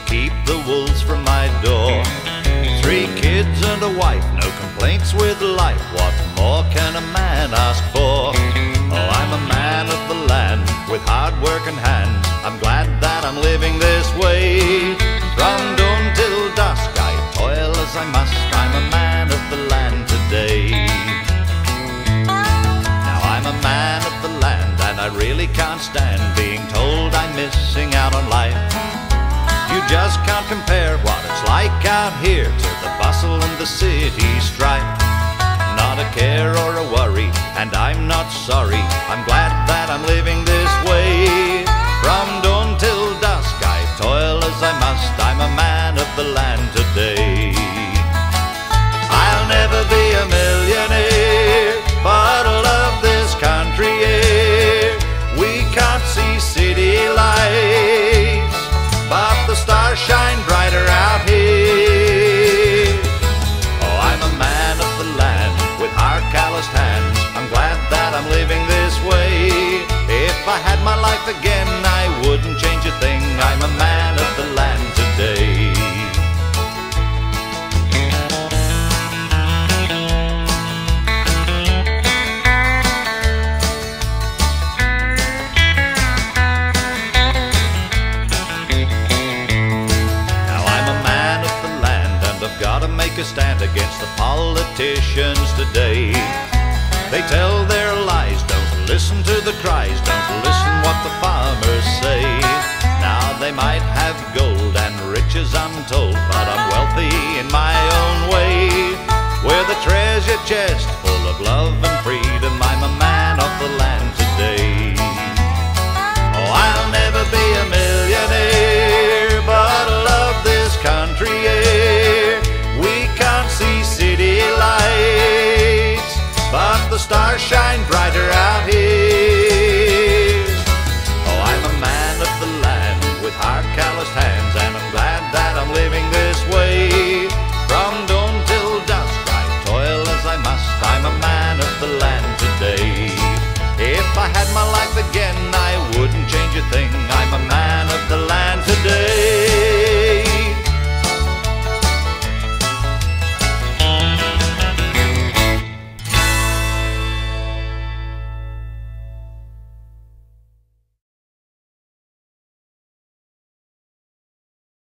keep the wolves from my door. Three kids and a wife, no complaints with life. What more can a man ask for? Oh, I'm a man of the land with hard work and hands. I'm glad that I'm living this way. From dawn till dusk, I toil as I must. I'm a man of the land today. Now I'm a man of the land, and I really can't stand just can't compare what it's like out here to the bustle and the city strife. Not a care or a worry, and I'm not sorry. I'm glad that I'm living this way. From dawn till dusk, I toil as I must. I'm a man of the land Wouldn't change a thing. I'm a man of the land today. Now I'm a man of the land and I've gotta make a stand against the politicians today. They tell their lies, listen to the cries, don't listen what the farmers say. Now they might have gold and riches untold, but I'm wealthy in my own way. With a treasure chest stars shine brighter out here. Oh, I'm a man of the land with hard calloused hands, and I'm glad that I'm living this way. From dawn till dusk, I toil as I must. I'm a man of the land today. If I had my life again, I wouldn't change a thing. I'm a